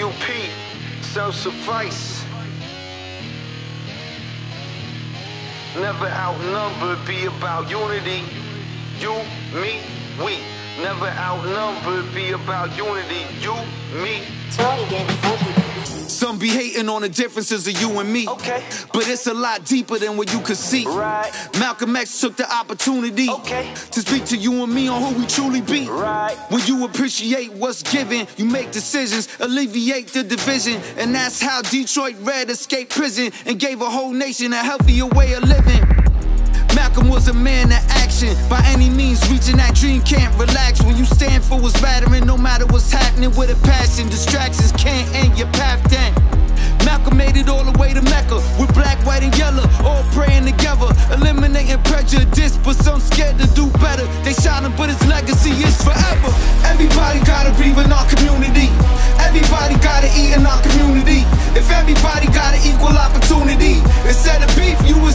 SUP, self suffice. Never outnumbered, be about unity. You, me, we. Never outnumbered, be about unity. You, me, Tony getting funky. Some be hating on the differences of you and me. Okay. But it's a lot deeper than what you could see. Right. Malcolm X took the opportunity Okay. to speak to you and me on who we truly be. Right. When you appreciate what's given, you make decisions, alleviate the division. And that's how Detroit Red escaped prison and gave a whole nation a healthier way of living. Malcolm was a man of action. By any means, reaching that dream can't relax. When you stand for what's mattering, no matter what's happening with a passion, distractions can't end your path then. Malcolm made it all the way to Mecca with black, white, and yellow, all praying together, eliminating prejudice. But some scared to do better. They shining, but his legacy is forever. Everybody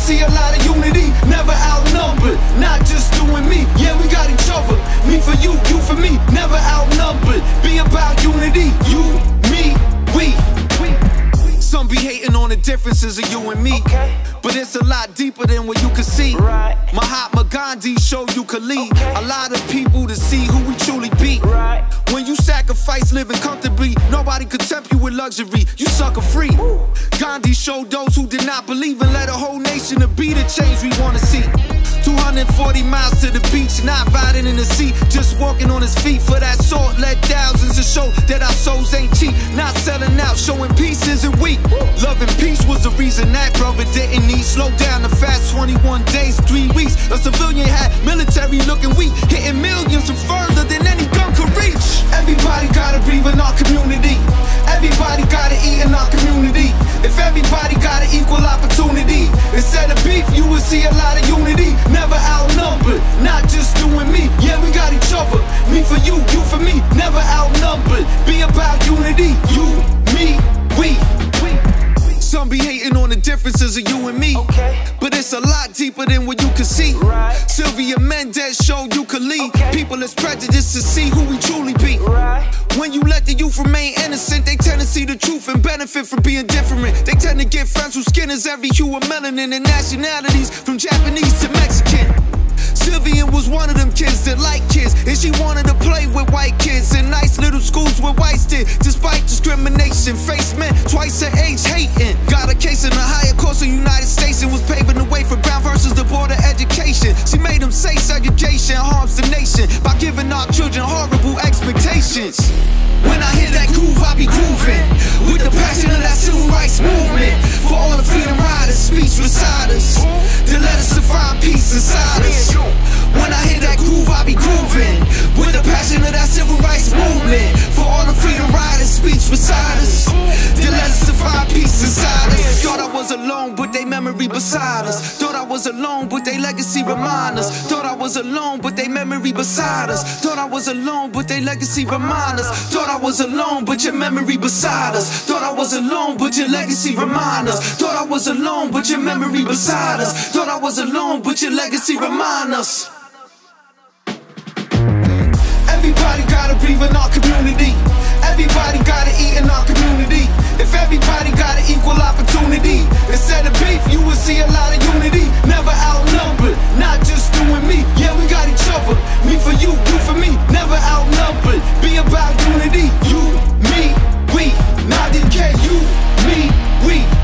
see a lot of unity. Never outnumbered, not just you and me. Yeah, we got each other. Me for you, you for me. Never outnumbered. Be about unity. You, me, we. Some be hating on the differences of you and me. Okay. But it's a lot deeper than what you can see. Right. Mahatma Gandhi showed you could lead Okay. a lot of people to see who we truly be. Right. When you sacrifice living comfortably, nobody could tempt you with luxury. You sucker free. Gandhi showed those who did not believe and led a whole to be the change we wanna see. 240 miles to the beach, not riding in the sea, just walking on his feet. For that salt, Let thousands to show that our souls ain't cheap. Not selling out, showing peace isn't weak. Love and peace was the reason that brother didn't need. Slow down the fast 21 days, three weeks. A civilian had military looking weak, hitting millions and further than any gun could reach. Everybody gotta breathe in our community. Everybody gotta eat in our community. Everybody got an equal opportunity, instead of beef, you will see a lot of unity. Never outnumbered, not just you and me. Yeah, we got each other. Me for you, you for me. Never outnumbered. Be about unity. You, me, we. Some be hating on the differences of you and me. Okay. But it's a lot deeper than what you can see. Right. Sylvia Mendez showed you could lead. Okay. People is prejudiced to see who we truly be. Right. When you let the youth remain innocent, they tend to see the truth and benefit from being different. They tend to get friends whose skin is every hue of melanin and nationalities, from Japanese to Mexican. Sylvian was one of them kids that like kids, and she wanted to play with white Be grooving with the passion of that civil rights movement for all the freedom riders, speech reciters, to let us to find peace inside us. Thought I was alone, but they memory beside us. Thought I was alone, but they legacy remind us. Thought I was alone, but they memory beside us. Thought I was alone, but they legacy remind us. Thought I was alone, but your memory beside us. Thought I was alone, but your legacy remind us. Thought I was alone, but your memory beside us. Thought I was alone, but your legacy remind us. In our community. Everybody gotta eat in our community. If everybody got an equal opportunity, instead of beef, you will see a lot of unity. Never outnumbered, not just you and me. Yeah, we got each other. Me for you, you for me. Never outnumbered. Be about unity. You, me, we. Not DK, you, me, we.